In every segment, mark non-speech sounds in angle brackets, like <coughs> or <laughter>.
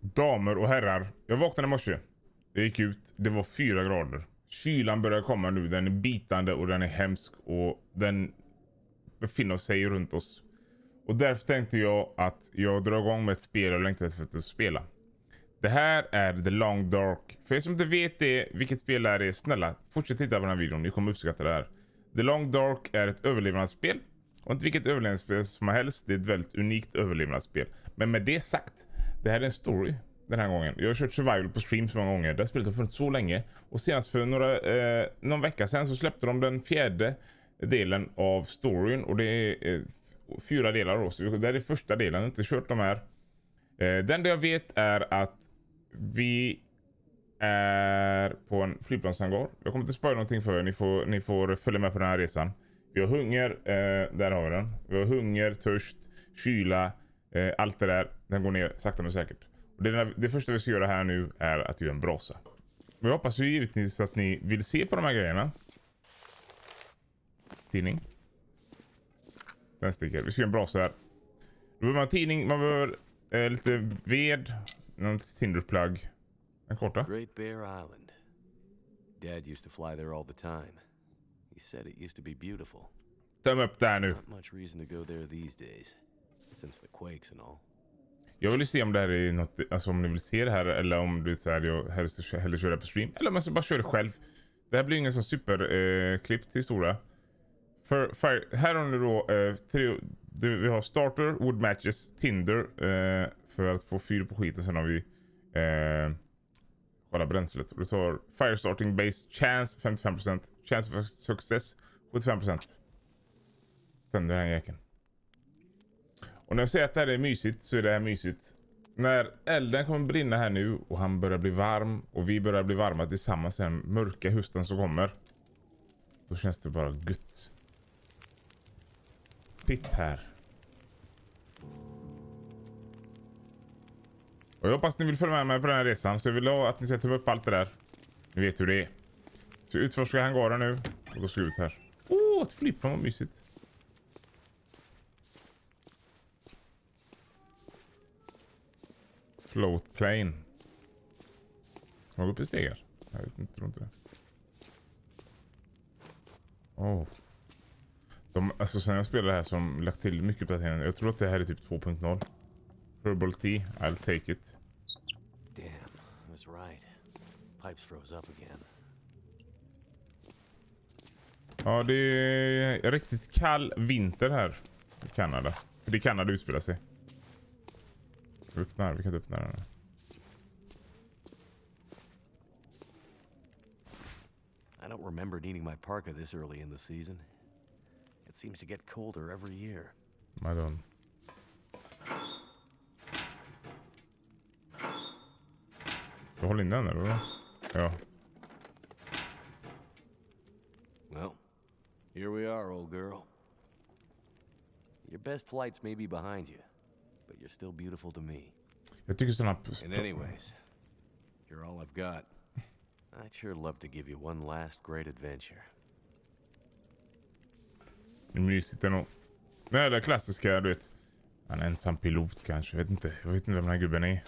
Damer och herrar. Jag vaknade i morse. Jag gick ut. Det var fyra grader. Kylan börjar komma nu. Den är bitande och den är hemsk. Och den befinner sig runt oss. Och därför tänkte jag att jag drar igång med ett spel och längtar efter att spela. Det här är The Long Dark. För er som inte vet det, vilket spel det här är, snälla fortsätt titta på den här videon. Ni kommer uppskatta det här. The Long Dark är ett överlevnadsspel. Och inte vilket överlevnadsspel som helst. Det är ett väldigt unikt överlevnadsspel. Men med det sagt, det här är en story den här gången. Jag har kört survival på stream så många gånger. Det här spelet har funnits så länge. Och senast för några, eh, någon vecka sedan så släppte de den fjärde delen av storyn. Och det är eh, fyra delar då. Så det är första delen. Jag har inte kört de här. Eh, den det jag vet är att vi är på en flygplanshangar. Jag kommer inte spoila någonting för er. Ni får, ni får följa med på den här resan. Vi har hunger. Eh, där har vi den. Vi har hunger, törst, kyla. Eh, allt det där. Den går ner sakta men säkert. Och det, det första vi ska göra här nu är att göra en brasa. Jag hoppas ju givetvis att ni vill se på de här grejerna. Tidning. Den sticker. Vi ska göra en brasa här. Då behöver man tidning, man behöver eh, lite ved, någon Tinderplugg. En korta. Great Bear Island. Dad used to fly there all the time. He said it used to be beautiful. Töm upp där nu. Not much reason to go there these days, since the quakes and all. Jag vill ju se om det här är något, alltså om ni vill se det här eller om du så här, jag helst hellre köra på stream. Eller om jag ska bara köra själv. Det här blir ingen sån superklipp eh, historia. För, för, här har ni då eh, tre, det, vi har starter, wood matches, tinder eh, för att få fyr på skiten. Sen har vi eh, kolla bränslet. Och Du tar fire starting base chance 55%, chance of success 75%. Tänder den jäkeln. Och när jag säger att det här är mysigt så är det här mysigt. När elden kommer brinna här nu och han börjar bli varm och vi börjar bli varma tillsammans den mörka hösten som kommer. Då känns det bara gött. Titt här. Och jag hoppas ni vill följa med mig på den här resan. Så jag vill ha att ni sätter upp allt det där. Ni vet hur det är. Så utforskar hangaren nu. Och då ska vi ut här. Åh, oh, ett flygplan vad mysigt. Float plane. Ska man gå upp i stegar? Jag vet inte, tror inte det. Oh. De, alltså sen jag spelade det här som lagt till mycket uppdateringar. Jag tror att det här är typ 2.0. Purple tea, I'll take it. Damn, I was right. Pipes froze up again. Ja, det är riktigt kall vinter här i Kanada. Det är Kanada utspelar sig. Öppnar, vi kan inte öppna den. I don't remember needing my parka this early in the season. It seems to get colder every year. Madon. Du håller in den eller? Ja. Well, here we are, old girl. Your best flights may be behind you, but you're still beautiful to me. Jag tycker sådana... And anyways, you're all I've got. <laughs> I'd sure love to give you one last great adventure. Mysigt är nog. Nej, det klassiska, du vet. Han är ensam pilot kanske. Jag vet inte. Jag vet inte vem den här gubben är.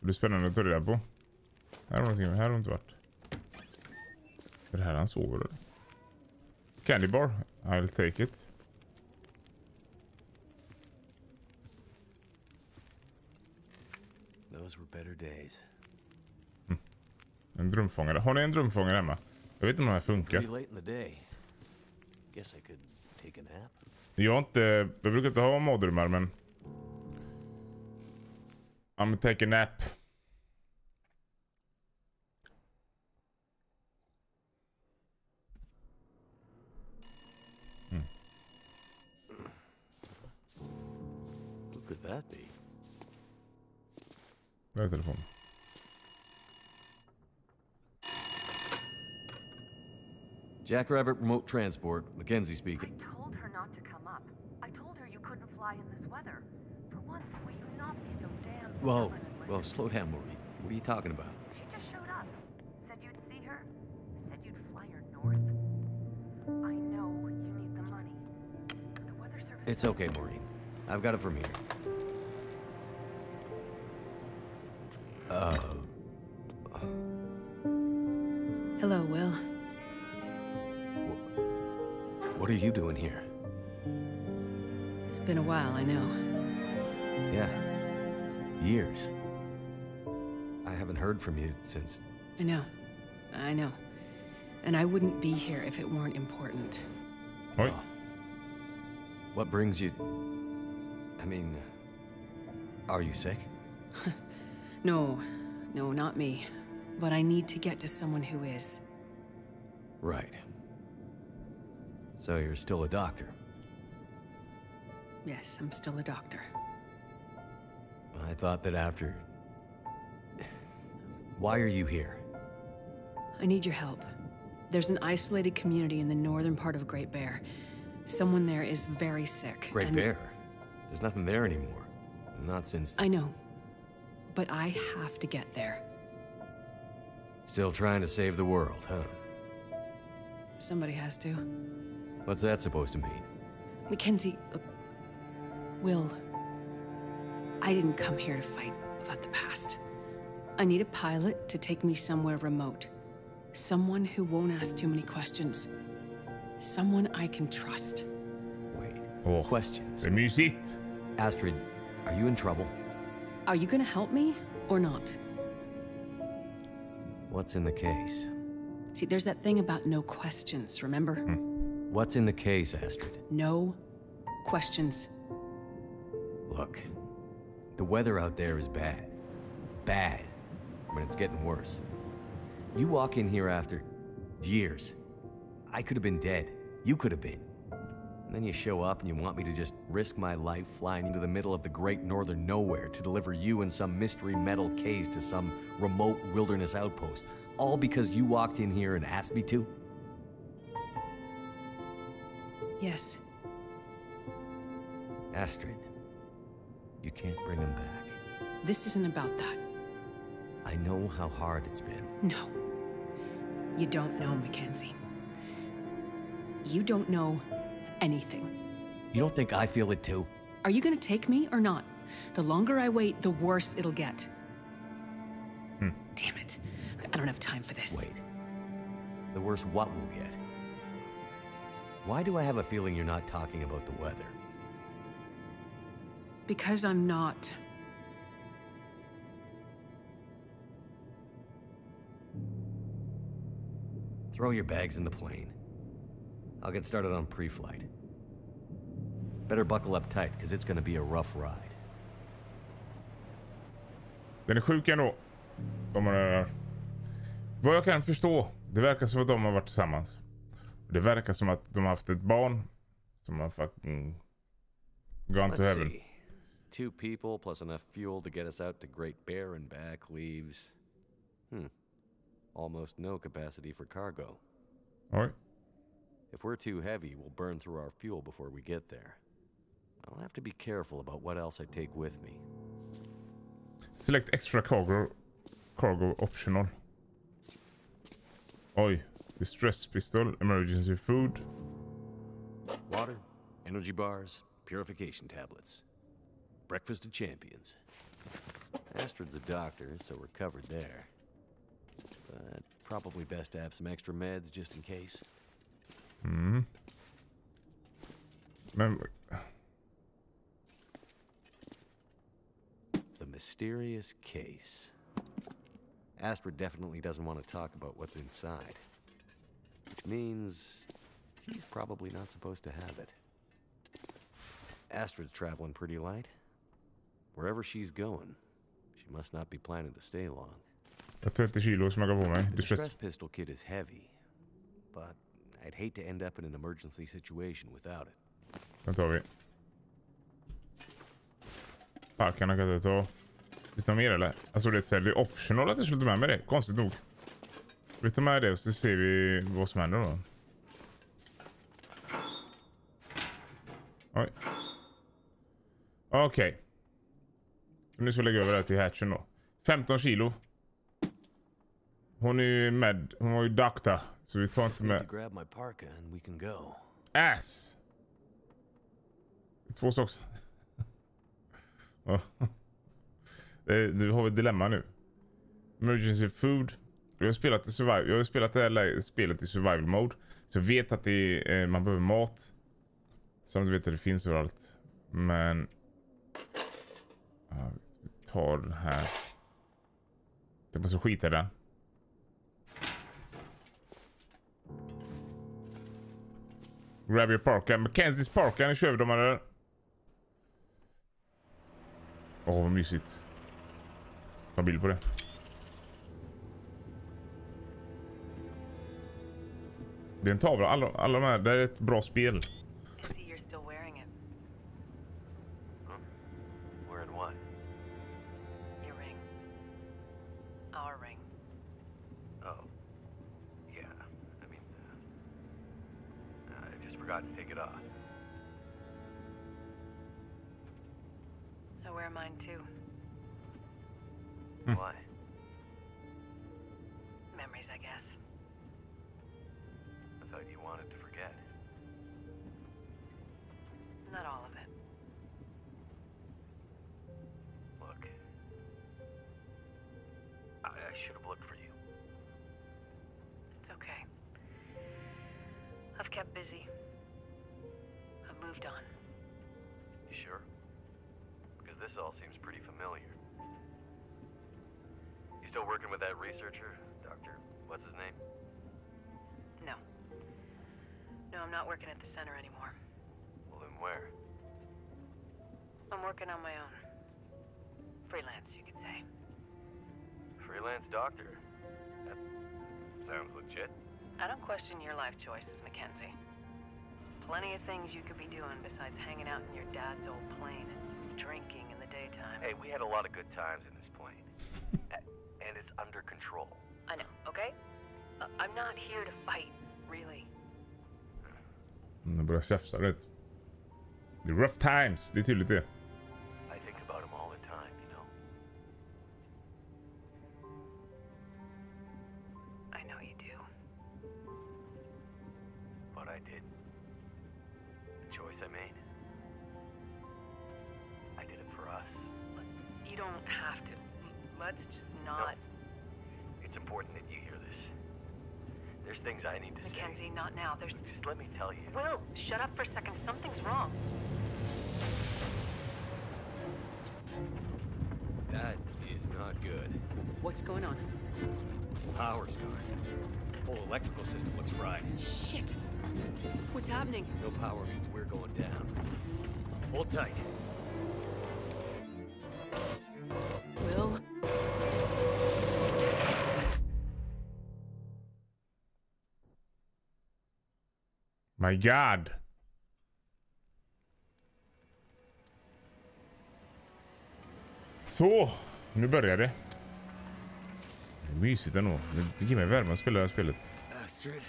Det blir spännande att ta reda på. Här har någonting. Här har inte varit. Är det här han sover eller? Candy bar. I'll take it. Days. En drömfångare. Har ni en drömfångare hemma? Jag vet inte om den här funkar. Jag har inte... Jag brukar inte ha mardrömmar men... I'm take a nap. Who could that be? Där är telefonen. Jackrabbit Remote Transport, Mackenzie speaking. I told her not to come up. I told her you couldn't fly in this weather. For once, will you not be so damn Whoa, stubborn and well, slow down, Maureen. What are you talking about? She just showed up. Said you'd see her. Said you'd fly her north. I know you need the money. The weather service. It's okay, Maureen. I've got it from here. Hello, Will. What are you doing here? It's been a while, I know. Yeah. Years. I haven't heard from you since. I know. I know. And I wouldn't be here if it weren't important. Oj. What brings you. I mean. Are you sick? <laughs> No, no, not me. But I need to get to someone who is. Right. So you're still a doctor. Yes, I'm still a doctor. I thought that after. Why are you here? I need your help. There's an isolated community in the northern part of Great Bear. Someone there is very sick. Great Bear. There's nothing there anymore. Not since. I know. But I have to get there. Still trying to save the world, huh? Somebody has to. What's that supposed to mean? Mackenzie. Uh, Will. I didn't come here to fight about the past. I need a pilot to take me somewhere remote. Someone who won't ask too many questions. Someone I can trust. Wait. Åh, Questions. det är. Astrid, are you in trouble? Are you gonna help me or not? What's in the case? See, there's that thing about no questions, remember? Hmm. What's in the case, Astrid? No questions. Look, the weather out there is bad. Bad. I mean, it's getting worse. You walk in here after years. I could have been dead. You could have been. And then you show up and you want me to just risk my life flying into the middle of the great northern nowhere to deliver you in some mystery metal case to some remote wilderness outpost. All because you walked in here and asked me to? Yes. Astrid, you can't bring him back. This isn't about that. I know how hard it's been. No. You don't know, Mackenzie. You don't know anything. You don't think I feel it too? Are you gonna take me or not? The longer I wait, the worse it'll get. Hmm. Damn it. I don't have time for this. Wait. The worse what we'll get? Why do I have a feeling you're not talking about the weather? Because I'm not. Throw your bags in the plane. I'll get started on pre-flight. Better buckle up tight, because it's gonna be a rough ride. Den är sjuk ändå. De har. Vad jag kan förstå, det verkar som att de har varit tillsammans. Det verkar som att de har haft ett barn som har fucking gone to Let's heaven. see. Two people plus enough fuel to get us out to Great Bear and back leaves... Hmm. Almost no capacity for cargo. Oj. If we're too heavy, we'll burn through our fuel before we get there. I'll have to be careful about what else I take with me. Select extra cargo, cargo optional. Oj. Distress pistol, emergency food. Water, energy bars, purification tablets. Breakfast of champions. Astrid's a doctor, so we're covered there. But probably best to have some extra meds just in case. Men The mysterious case. Astrid definitely doesn't want to talk about what's inside. Which means she's probably not supposed to have it. Astrid's traveling pretty light. Wherever she's going, she must not be planning to stay long. jag 30 kilo som jag går på mig. The distress pistol kit is heavy, but I'd hate to end up in an emergency situation without it. Den tar vi. Packarna kan jag ta. Finns det mer eller? Alltså det är så optional att jag skulle ta med mig det. Konstigt nog. Vi tar med det och så ser vi vad som händer då. Oj. Okej. Nu ska vi lägga över det här till hatchen då. 15 kilo. Hon är ju med. Hon var ju doktor. Så vi tar inte med. Ass! Två. Ja. Det- Du har ett dilemma nu. Emergency food. Jag har spelat, i survival, jag har spelat det här spelet i survival mode. Så jag vet att det är, eh, man behöver mat. Som du vet att det finns överallt. Men... Ja, vi tar den här. Det måste skita i den. Grab your parka. Mackenzies parka. Nu kör vi dem här. Åh vad mysigt. Ta bild på det. Det är en tavla. Alla, alla de här. Det är ett bra spel. This all seems pretty familiar. You still working with that researcher? Doctor, what's his name? No. No, I'm not working at the center anymore. Well, then where? I'm working on my own. Freelance, you could say. Freelance doctor. That sounds legit. I don't question your life choices, Mackenzie. Plenty of things you could be doing besides hanging out in your dad's old plane and drinking daytime. Hey, we had a lot of good times in this plane. <laughs> And it's under control. I know, okay? Uh, I'm not here to fight, really. Mm, Det börjar tjafsa lite. Det är rough times. Det är tydligt det. On? Power's gone. Whole electrical system looks fried. Shit! What's happening? No power means we're going down. Hold tight. Will? My God. Så, nu börjar det. Mysigt ändå. Mig värme att spela det här spelet. Astrid.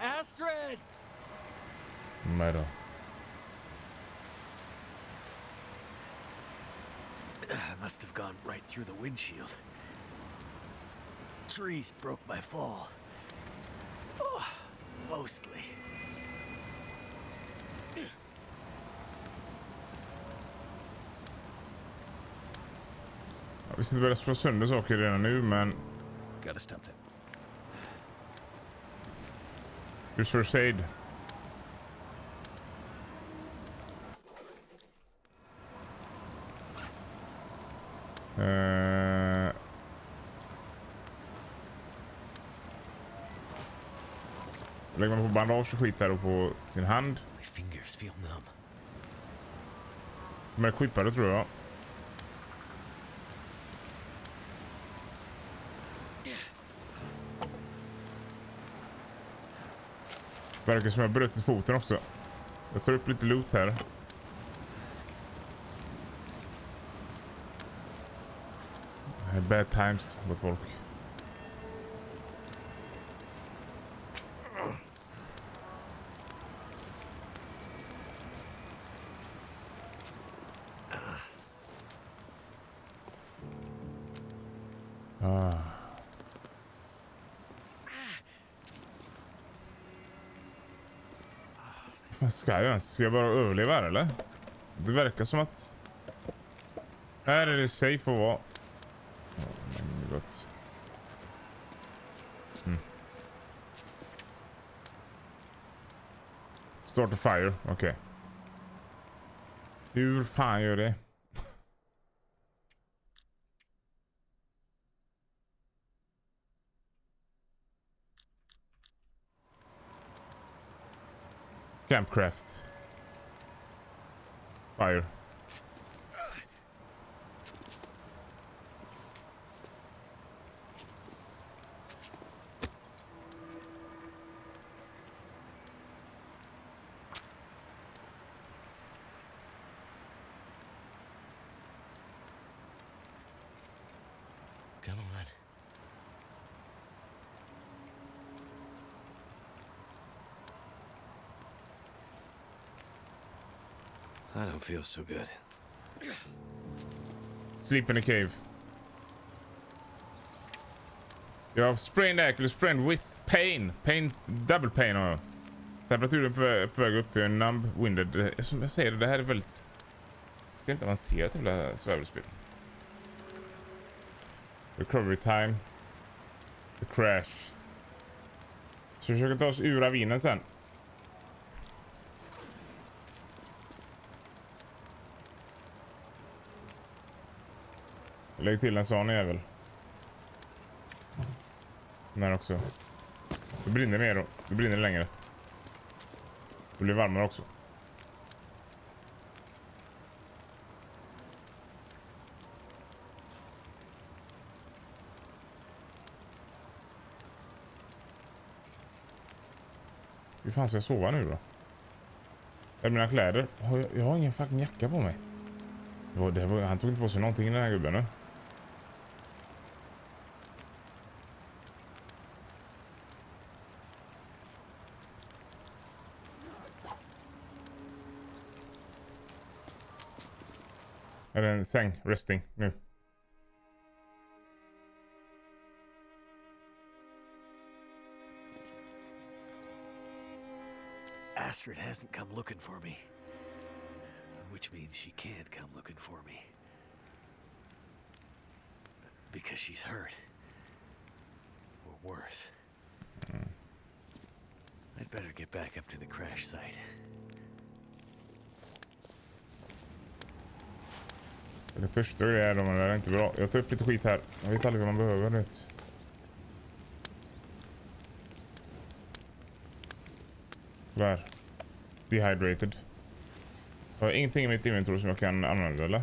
Astrid! Nej då. I must have gone right through the windshield. Trees broke my fall. Oh, mostly. Jag visste inte börja slå sönder saker redan nu, men Gotta stop that. Here's first aid. Lägger man på bandage och skit här och på sin hand. De är equippade tror jag. Verkar som jag brutit foten också. Jag tar upp lite loot här. Bad times mot folk. Ska jag ens? Ska jag bara överleva här eller? Det verkar som att... Här är det safe att vara. Oh. Mm. Start a fire, okej. Hur fan gör det? Campcraft. Fire. Come on. I don't feel so good. Sleep in a cave. Jag har sprained ankle, sprained wrist, pain. Pain, double pain har jag. Temperaturen är på väg- upp, jag är numb, winded. Som jag säger, det här är väldigt extremt avancerat jävla svävelspel. Recovery time. The crash. Så vi försöker ta oss ur ravinen sen. Lägg till en sån jävel. Den här också. Det brinner mer då. Det brinner längre. Det blir varmare också. Hur fan ska jag sova nu då? Är mina kläder? Har jag, jag har ingen fucking jacka på mig. Det var, det var, han tog inte på sig någonting den här gubben nu. Är det en säng? Resting nu. Astrid hasn't come looking for me. Which means she can't come looking for me. Because she's hurt. Or worse. Hmm. I'd better get back up to the crash site. Jag törstig det och de, men det är inte bra. Jag tar upp lite skit här. Jag vet aldrig vad man behöver. Vet. Där. Dehydrated. Jag har ingenting i mitt inventory som jag kan använda eller?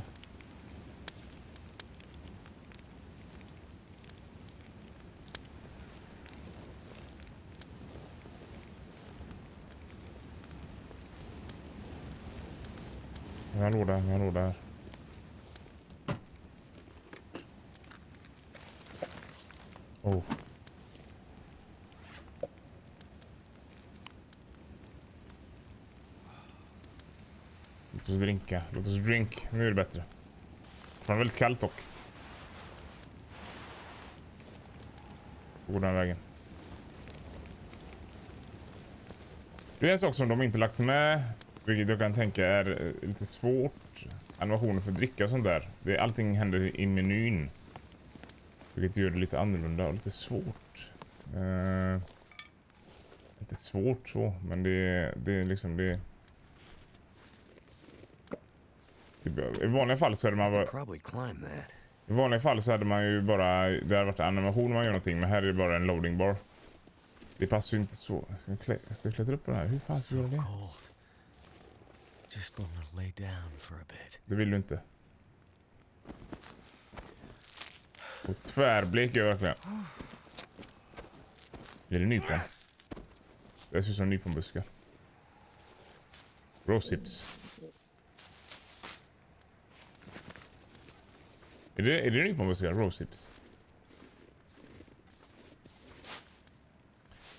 Jag har en låda, jag har en låda här. Oh. Låt oss drinka. Låt oss drink. Nu är det bättre. Det är väldigt kallt dock. Gå den vägen. Det är en sak som de inte lagt med, vilket jag kan tänka är eh, lite svårt. Animationer för dricka och sånt där. Det, allting händer i menyn. Vilket gör det lite annorlunda och lite svårt. Uh, inte svårt så, men det, det är liksom det... I vanliga fall så hade man bara, i vanliga fall så hade man ju bara, det hade varit animation man gör någonting, men här är det bara en loading bar. Det passar ju inte så. Ska jag, klä, ska jag klättra upp på den här? Hur fan ska jag göra det? cold. Just want to lay down for a bit. Det vill du inte. Och tvärblek är jag verkligen. Är det nypon? Det ser ut som nyponbuskar. Rosehips. Är det, är det nyponbuskar? Rosehips?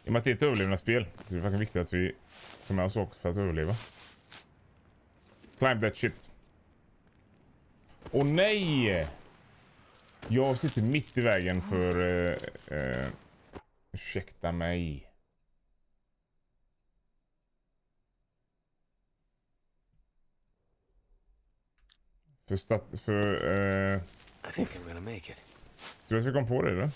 I och med att det är ett överlevnadsspel så är det faktiskt viktigt att vi tar med oss saker för att överleva. Climb that shit. Åh nej! Jag sitter mitt i vägen för... Eh, eh, ursäkta mig. För stat... För... Eh... I think I'm gonna make it. Du vet vi kom på det eller?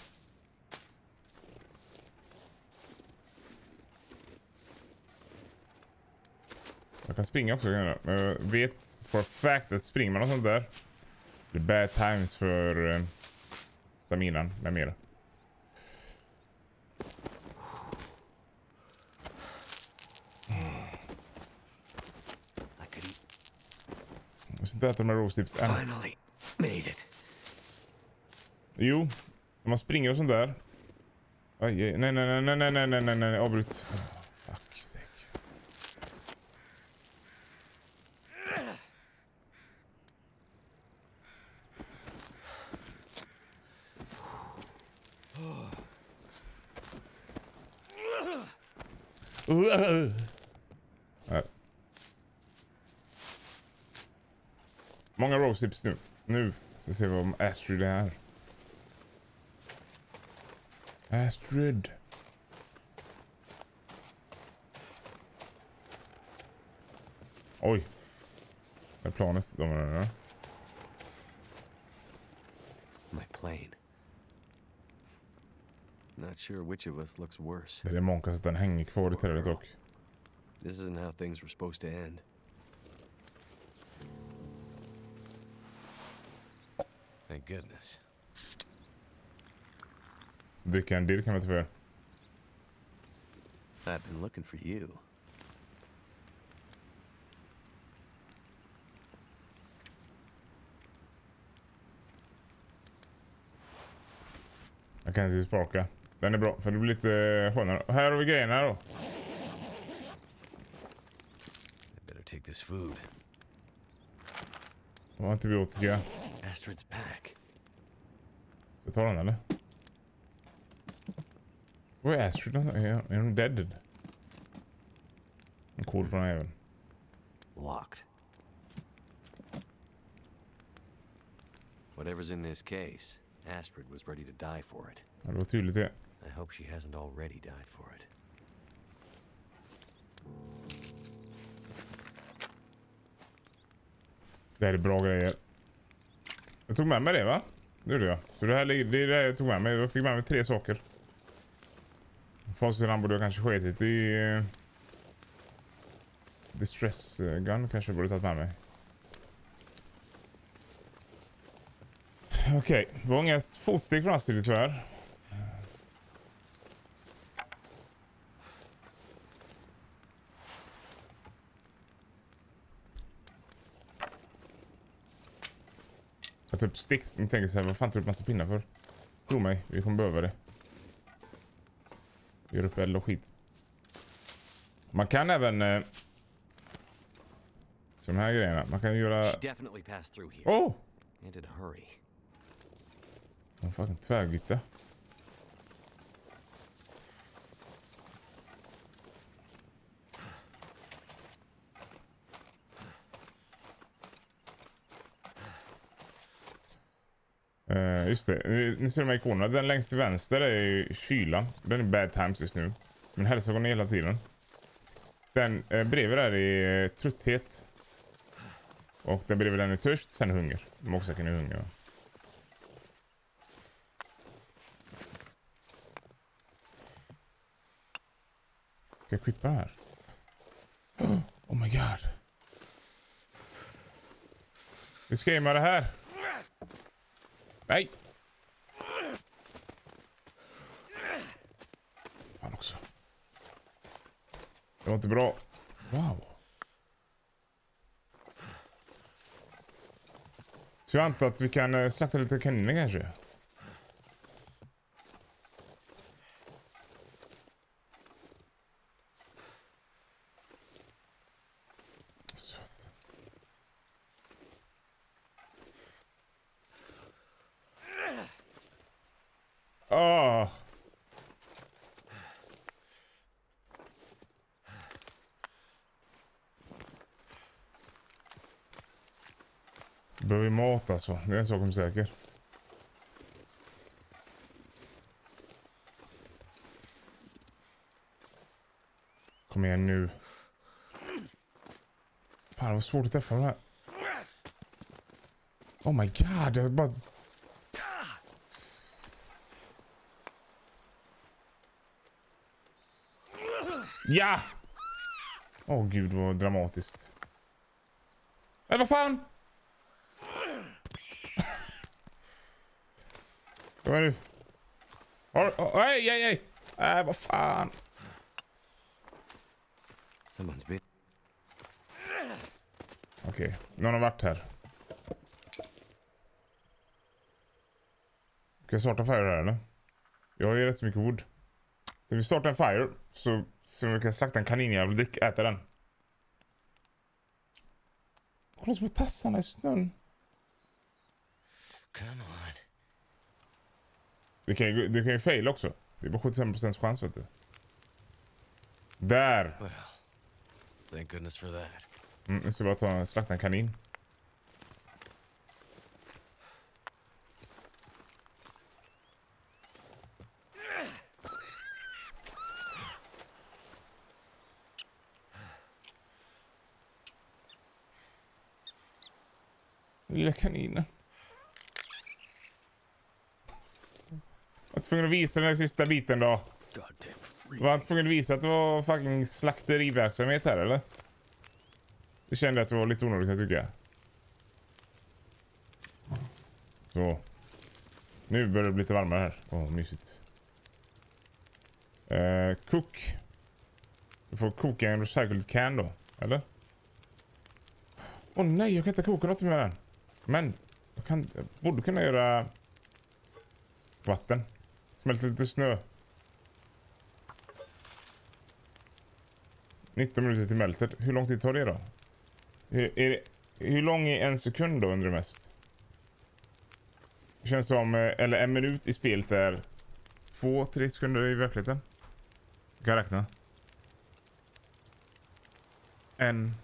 Jag kan springa också, kan jag. Men jag vet for a fact att springer man och sånt där är bad times för eh, staminan med mera. Jag ska inte äta de här än. Finally made it. Jo, om man springer och sånt där. Aj, aj, nej, nej, nej, nej, nej, nej, nej, nej, avbryt. Oh, fuck sake. Här. Många roast nu. Nu ska vi se vad Astrid är här. Astrid. Oj. Det är planet de är där. My plane. Not sure which of us looks worse. Det är att den hänger kvar i trädet dock. This isn't how things were supposed to end. Thank goodness. Dricka en dill kan vi tyvärr. I've been looking for you. Jag kan inte spaka. Den är bra för det blir lite skönare. Och Här har vi grejerna då. Food. Och antibiotika. Astrid's pack. Ska jag ta den eller? Vad är Astrid någonstans? Är hon dead? En kod på den här jäveln. Locked. Whatever's in this case, Astrid was ready to die for it. Ja, det var tydligt det. I hope she hasn't already died for it. Det här är bra grejer. Jag tog med mig det va? Det gjorde jag. Så det här ligger- det är det jag tog med mig. Jag fick med mig tre saker. Fasen borde jag kanske skitit i... Eh, Distress gun kanske jag borde tagit med mig. Okej, det var inga fotsteg från Astrid tyvärr. Typ sticks. Ni tänker så här, vad fan tar du upp massa pinnar för? Tro mig, vi kommer behöva det. Vi gör upp eld och skit. Man kan även... Eh, så de här grejerna. Man kan göra... Åh! Oh! En fucking tvärgytta. Just det, ni, ni ser de här ikonerna. Den längst till vänster är kylan. Den är bad times just nu. Men hälsa går ner hela tiden. Den eh, bredvid där är eh, trötthet. Och den bredvid den är törst, sen hunger. Mocksäcken är hunger. va? Ska jag klippa det här? <gasps> Oh my god. Vi ska aima det här. Nej. Fan också. Det var inte bra. Wow. Så jag antar att vi kan eh, slakta lite kaniner kanske? Söt. Ah. Behöver alltså. Det är en sak om säker. Kom igen nu. Fan, det var svårt att träffa de här. Oh my god, jag bara... Ja! Åh oh, gud vad dramatiskt. Nej vad fan! Vad är det? Nej, nej, nej! Nej, vad fan. Okej, okay. någon har varit här. Ska jag starta fire här eller? Jag har ju rätt så mycket wood. Ska vi starta en fire så, så vi kan slakta en kaninjävel och äta den. Kolla på tassarna i snön. Come on. Du kan ju, du kan ju fail också. Det är bara 75% chans vet du. Där! Well, thank goodness for that. Mm, nu ska bara ta slakta en kanin. Lilla kaninen. Tvungen att visa den här sista biten då. Var han tvungen att visa att det var fucking slakteriverksamhet här eller? Det kände jag att det var lite onödigt kan jag tycka. Så. Nu börjar det bli lite varmare här. Åh, mysigt. Eh, cook. Du får koka en recycled can då, eller? Åh nej, jag kan inte koka något med den. Men, jag, kan, jag borde kunna göra vatten. Smälter lite snö. 19 minuter till mältet. Hur lång tid tar det då? Är, är det, hur lång är en sekund då undrar du mest? Det känns som, eh, eller en minut i spelet är två, tre sekunder i verkligheten. Jag kan räkna. En,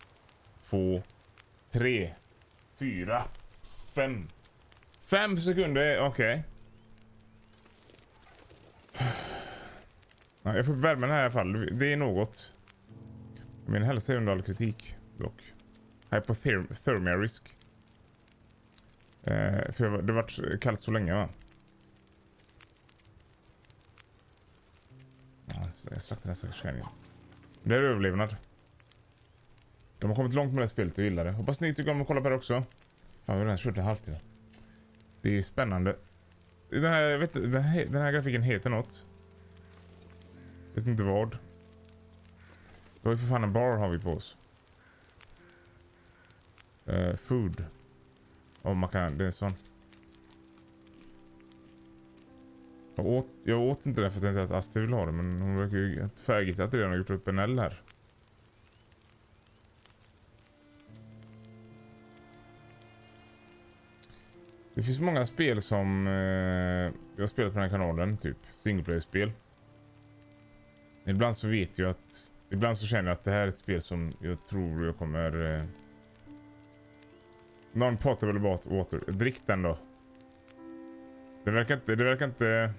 två, tre, fyra, fem. Fem sekunder, okej. Ja, jag får upp värmen här i alla fall. Det är något. Min hälsa är under all kritik dock. Hypothermia risk. Eh, för jag, det har varit kallt så länge va? Ja, alltså, jag slaktade nästa kärringen. Det är överlevnad. De har kommit långt med det här spelet och gillar det. Hoppas ni tycker om att kolla på det också. Fan, vi har redan kört en halvtimme. Det är spännande. Den här, vet, den, här, den här grafiken heter något. Vet inte vad. Det var ju för fan en bar har vi på oss. Uh, food. Om man kan, det är sån. Jag åt, jag åt inte det för att jag tänkte att Astrid vill ha det men hon verkar ju färgigt att redan har gjort upp en L här. Det finns många spel som eh, jag har spelat på den här kanalen, typ single men Ibland så vet jag att, ibland så känner jag att det här är ett spel som jag tror jag kommer... Eh, Non-potable water. Drick den då. Det verkar inte, det verkar inte...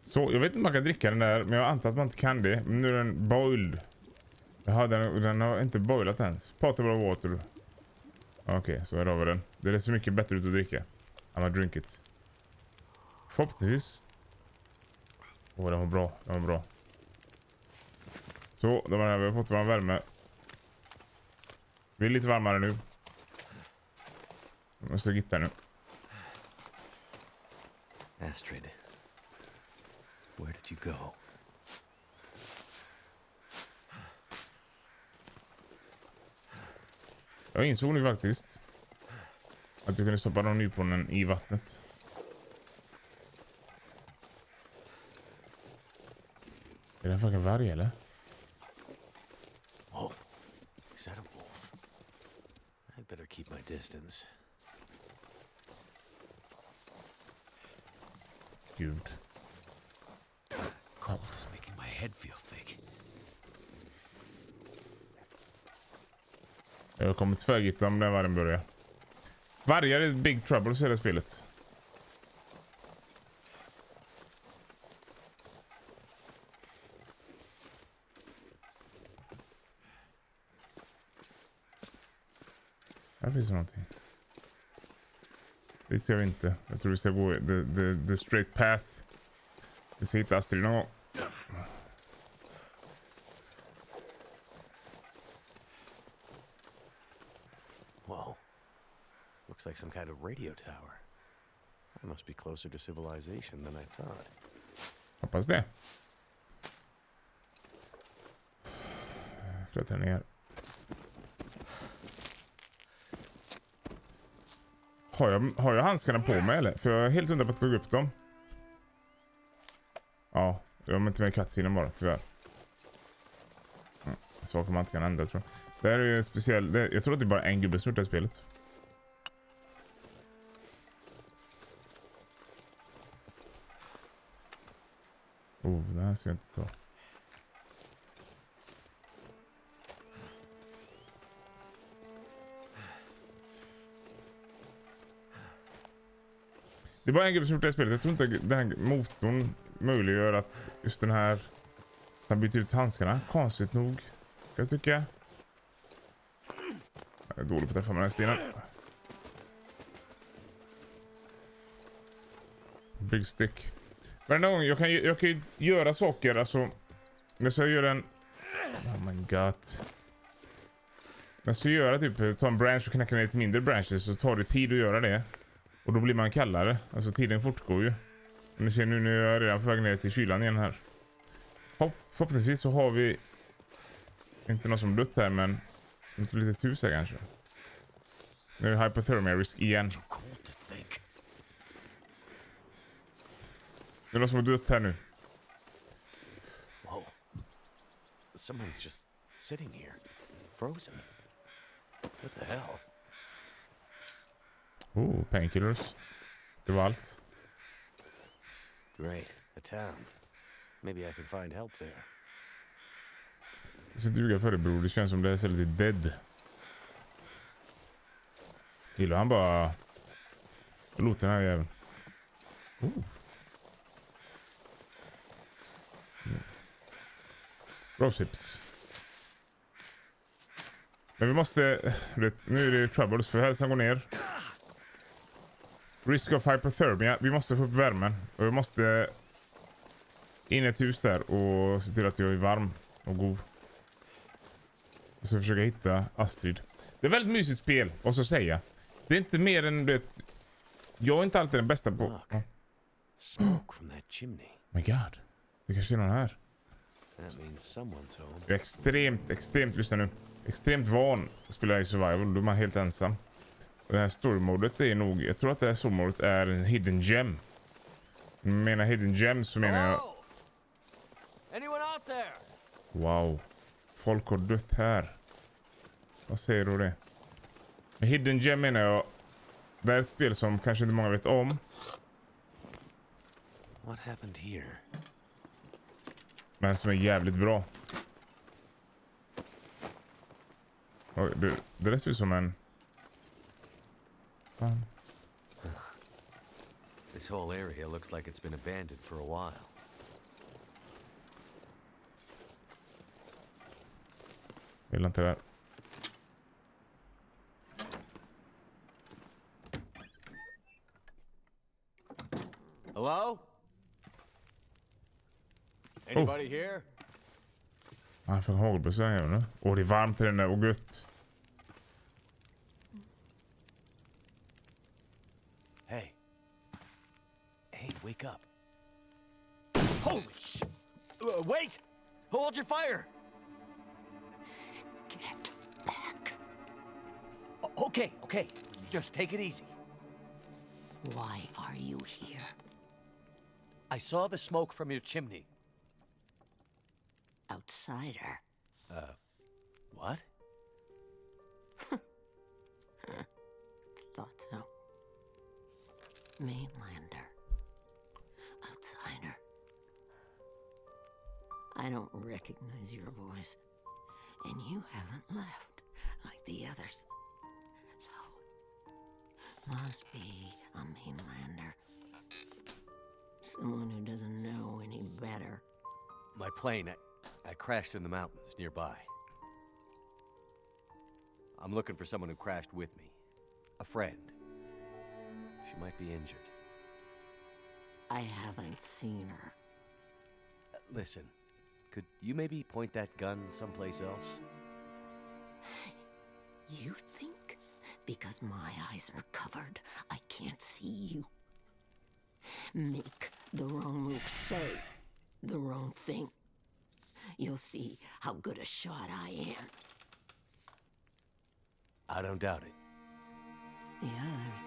Så, jag vet inte om man kan dricka den där, men jag antar att man inte kan det. Men nu är den boiled. Jaha, den, den har inte boilat ens. Potable water. Okej, okay, så här har vi den. Det ser mycket bättre ut att dricka. I'm drink it. Förhoppningsvis. Åh, oh, den var bra. Den var bra. Så, de här, vi har fått vår värme. Vi är lite varmare nu. Jag måste hitta nu. Astrid, where did you go? Jag insåg nu faktiskt att du kunde stoppa de nyponen i vattnet. Är det en fucking varg eller? Better keep my distance. Gud. Cold is making my head feel thick. Jag kommer tvärgitta om den vargen börjar. Vargar är big trouble i det spelet. Här finns det någonting. Dit ska vi inte. Jag tror vi ska gå the, the, the straight path. Vi ska hitta Astrid någon gång. Whoa. Looks like some kind of radio tower. I must be closer to civilization than I thought. Hoppas det. Klättrar ner. Har jag, har jag handskarna på mig eller? För jag är helt hundra på att jag tog upp dem. Ja, de är inte med i bara tyvärr. Mm, Saker man inte kan ändra tror jag. Det här är ju en speciell... Det, jag tror att det är bara en gubbe som gjort det här spelet. Oh, det här ska jag inte ta. Det är bara en gubbe som gjort det här spelet. Jag tror inte den här motorn möjliggör att just den här... Han byter ut handskarna. Konstigt nog. Kan jag tycka. Jag är dålig på att träffa med den här stenen. Byggstick. Varenda gång jag kan, jag kan ju göra saker, alltså. När Jag ska göra en... Oh my god. När Jag ska göra typ, ta en branch och knacka ner lite mindre branches så tar det tid att göra det. Och då blir man kallare. Alltså tiden fortgår ju. Men ni ser nu, nu är jag redan på väg ner till kylan igen här. Hopp, förhoppningsvis så har vi inte någon som dött här men ett litet hus här kanske. Nu är det hypothermia risk igen. Det är någon som har dött här nu. Whoa. Someone's just sitting here, frozen. What the hell? Oh, painkillers. Det var allt. Great, a town. Maybe I can find help there. Jag ska ljuga för dig bror, det känns som det är så lite dead. Gillar han bara... Låt den här jäveln. Oh. Roships. Men vi måste... Vet, nu är det troubles för hälsan går ner. Risk of hypothermia. Vi måste få upp värmen. Och vi måste in i ett hus där och se till att jag är varm och god. Jag ska försöka hitta Astrid. Det är ett väldigt mysigt spel, vad jag säga? Det är inte mer än det. Jag är inte alltid den bästa på... Oh Smoke from that chimney. my god. Det kanske är någon här. Jag är extremt, extremt, lyssna nu. Extremt van att spela i survival. Då är man helt ensam. Det här story-modet är nog, jag tror att det här story-modet är en hidden gem. När jag menar hidden gem så menar jag, there? wow. Folk har dött här. Vad säger du det? Med hidden gem menar jag, det är ett spel som kanske inte många vet om. What happened here? Men som är jävligt bra. Oj, det, det där ser ut som en... Fan. This whole area looks like it's been abandoned for a while. Jag gillar inte det här. Hello? Anybody here? Ah, jag fick hagelbössa den jäveln nu. Åh, det är varmt i den där. Åh, gött. Wake up. Holy shit! Uh, wait! Hold your fire! Get back. O- okay, okay. Just take it easy. Why are you here? I saw the smoke from your chimney. Outsider. Uh, what? <laughs> Thought so. Mainlander. I don't recognize your voice. And you haven't left like the others. So, must be a mainlander. Someone who doesn't know any better. My plane, I, I crashed in the mountains nearby. I'm looking for someone who crashed with me. A friend. She might be injured. I haven't seen her. Uh, listen, could you maybe point that gun someplace else? <sighs> You think because my eyes are covered, I can't see you? Make the wrong move, say the wrong thing. You'll see how good a shot I am. I don't doubt it. The others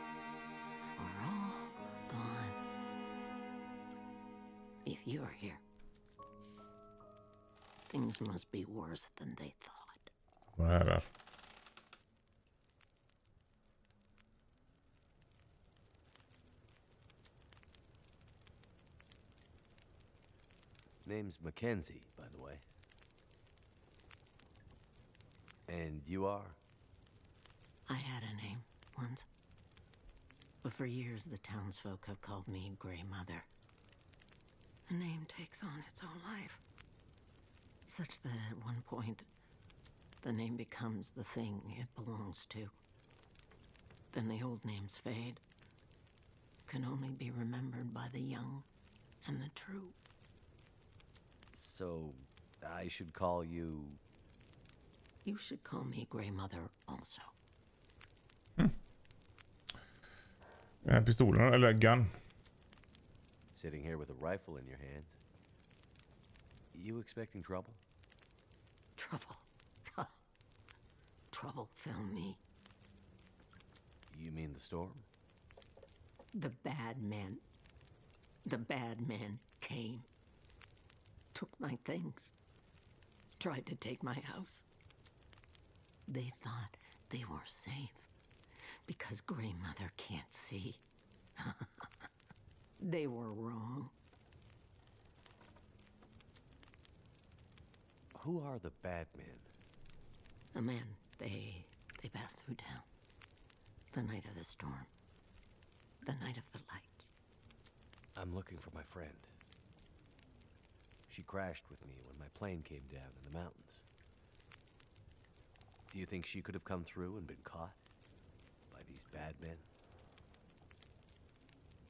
are all gone. If you're here, things must be worse than they thought. Vad är det här? Name's Mackenzie, by the way. And you are? I had a name once. But for years, the townsfolk have called me Grey Mother. A name takes on its own life. Such that at one point, the name becomes the thing it belongs to. Then the old names fade, can only be remembered by the young and the true. So, I should call you. You should call me Grey Mother also. Eh, Pistolen eller gun? Sitting here with a rifle in your hand. You expecting trouble? Trouble. <laughs> Trouble found me. You mean the storm? The bad men. The bad men came. Took my things. Tried to take my house. They thought they were safe. Because Grey Mother can't see. <laughs> they were wrong. Who are the bad men? The men, they they passed through town. The night of the storm. The night of the lights. I'm looking for my friend. She crashed with me when my plane came down in the mountains. Do you think she could have come through and been caught by these bad men?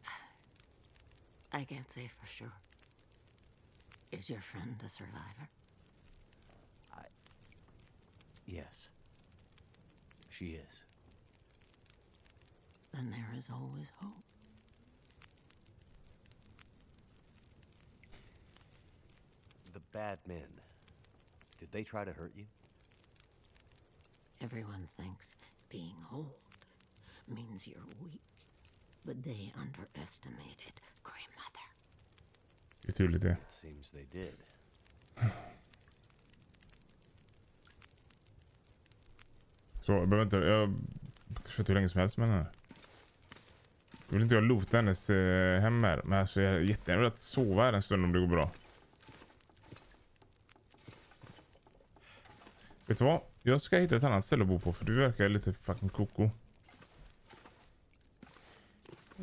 <sighs> I can't say for sure. Is your friend a survivor? Yes. She is. Then there is always hope. The bad men. Did they try to hurt you? Everyone thinks being old means you're weak. But they underestimated Grey Mother. Det är. It seems they did. <laughs> Så jag behöver inte... Jag kan köra hur länge som helst med henne här. Jag vill inte jag loota hennes eh, hem här. Men alltså jag är jättegärna velat sova här en stund om det går bra. Vet du vad? Jag ska hitta ett annat ställe att bo på för du verkar lite fucking koko.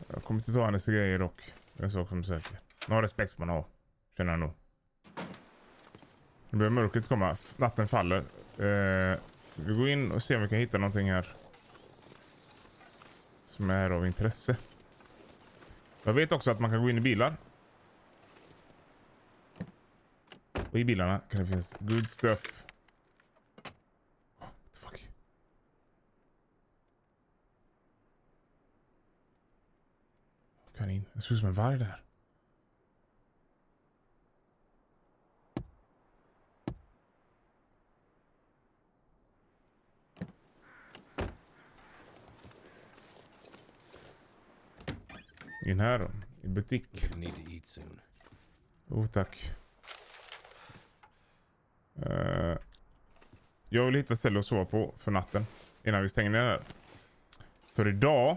Jag kommer inte ta hennes grejer dock. Det är en sak som är säker. Någon respekt man har Känner jag nog. Nu börjar mörkret komma. Natten faller. Eh, vi går in och ser om vi kan hitta någonting här. Som är av intresse. Jag vet också att man kan gå in i bilar. Och i bilarna kan det finnas good stuff. Oh, fuck? Kanin. Det ser ut som en varg där. In här då. I butik. Oh tack. Eh, jag vill hitta ställe att sova på för natten. Innan vi stänger ner här. För idag.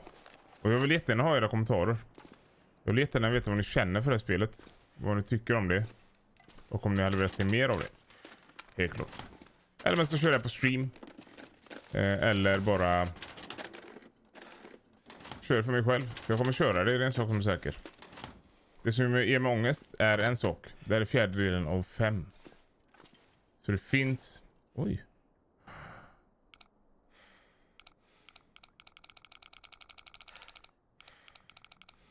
Och jag vill jättegärna ha era kommentarer. Jag vill jättegärna veta vad ni känner för det här spelet. Vad ni tycker om det. Och om ni hade velat se mer av det. Helt klart. Eller men så kör jag på stream. Eh, eller bara kör för mig själv. Jag kommer köra det, det är en sak som är säker. Det som ger mig ångest är en sak. Det är fjärdedelen av fem. Så det finns... Oj.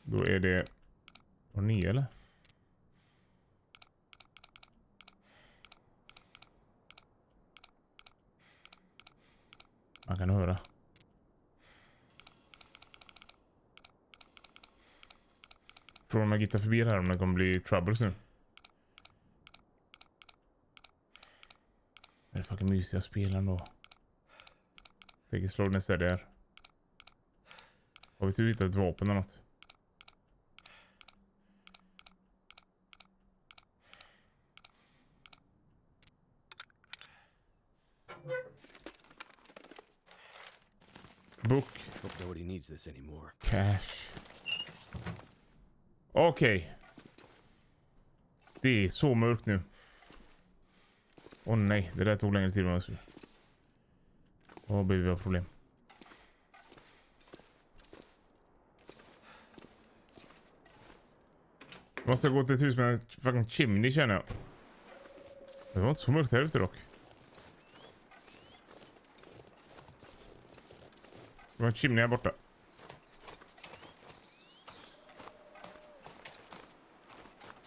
Då är det... Var det nio eller? Man kan höra. Fråga om jag hittar förbi det här om det kommer bli troubles nu. Det är fucking mysiga spel ändå. Tänker slå nästa där. Har vi tur hittat ett vapen eller något? Book. Hope nobody needs this anymore. Cash. Okej. Det är så mörkt nu. Åh oh, nej, det där tog längre tid än vad jag skulle. Åh, oh, baby, vi har problem. Jag måste gå till ett hus med en fucking chimney känner jag. Det var inte så mörkt här ute dock. Det var en chimney här borta.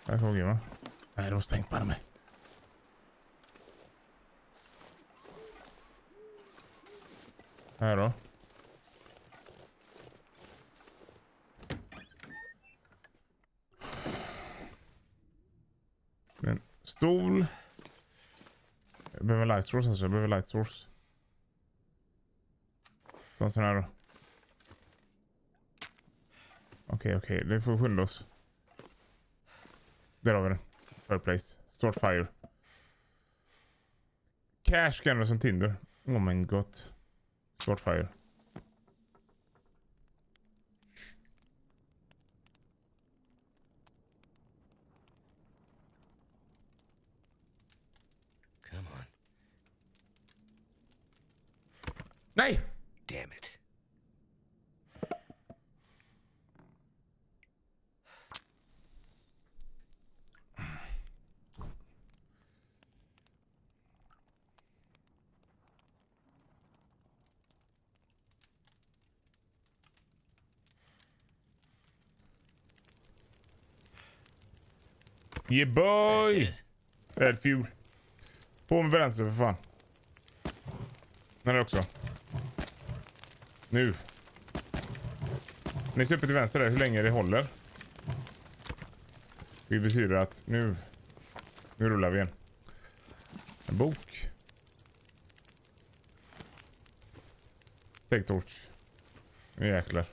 Där såg jag va? Nej, det var stängt bara mig. Här då. En stol. Jag behöver light source alltså. Jag behöver light source. Ta en sån här då. Okej, okej. Det får skynda oss. Där har vi den. Fireplace. Start fire. Cash kan som Tinder. Oh my god. Start fire. Come on. Nej! Damn it. Yeah boy! Red fuel. På med bränsle för fan. Den här också. Nu. Ni ser uppe till vänster där hur länge det håller. Det betyder att nu, nu rullar vi igen. En bok. Take torch. Nu jäklar.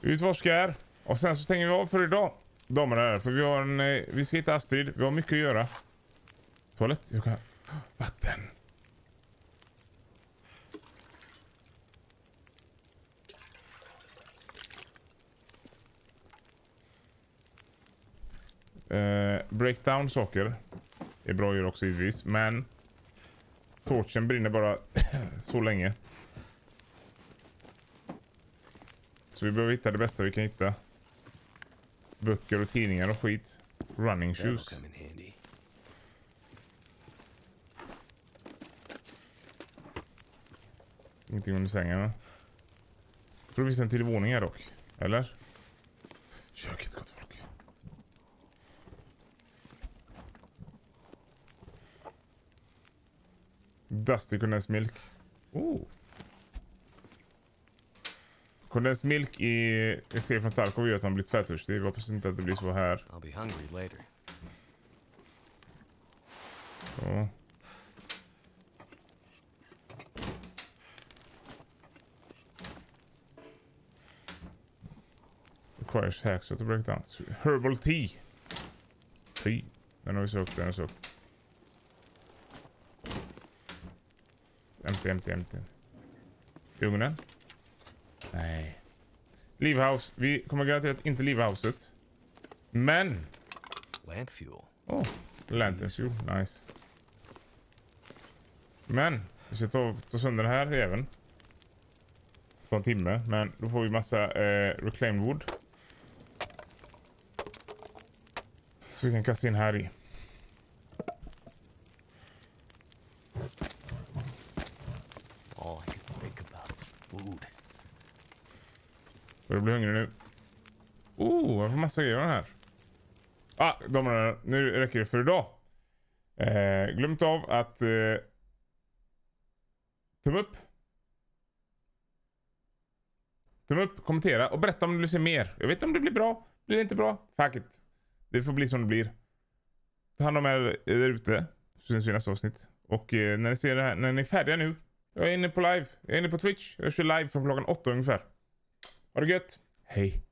Utforskar. Och sen så stänger vi av för idag damerna där. För vi har en, eh, vi ska hitta Astrid. Vi har mycket att göra. Toalett. Jag kan... Vatten. Uh, breakdown saker är bra att göra också givetvis. Men torchen brinner bara <coughs> så länge. Så vi behöver hitta det bästa vi kan hitta. Böcker och tidningar och skit. Running shoes. Ingenting under sängen va? Tror det finns en till våning här dock. Eller? Köket gott folk. Dusty condensed milk. Oh. Condensed milk i Escape from Tarkov gör att man blir tvärtörstig. Jag hoppas inte att det blir så här. I'll be hungry later. Så. Requires hacks to break down. Herbal tea. Tea. Den har vi sökt, den har vi sökt. Empty, empty, empty. Ugnen? Nej. Livhouse. Vi kommer garanterat inte livhouset. Men! Lamp fuel. Oh, lantern fuel. Nice. Men, vi ska ta, ta sönder den här även. Ta en timme, men då får vi massa eh, reclaimed wood. Så vi kan kasta in här i. All I can think about is food. Börjar du bli hungrig nu? Oh, jag får massa grejer här. Ah, damer och herrar, nu räcker det för idag. Eh, glöm inte av att eh, tumme upp. Tumme upp, kommentera och berätta om du vill se mer. Jag vet inte om det blir bra. Blir det inte bra? Fuck it. Det får bli som det blir. Ta hand om er där ute. Så syns vi i nästa avsnitt. Och eh, när ni ser det här, när ni är färdiga nu. Jag är inne på live. Jag är inne på Twitch. Jag kör live från klockan åtta ungefär. Ha det gött. Hej.